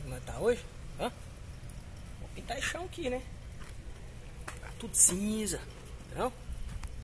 como é que nós tá hoje? Hã? Vou pintar esse chão aqui, né? Tá tudo cinza, não?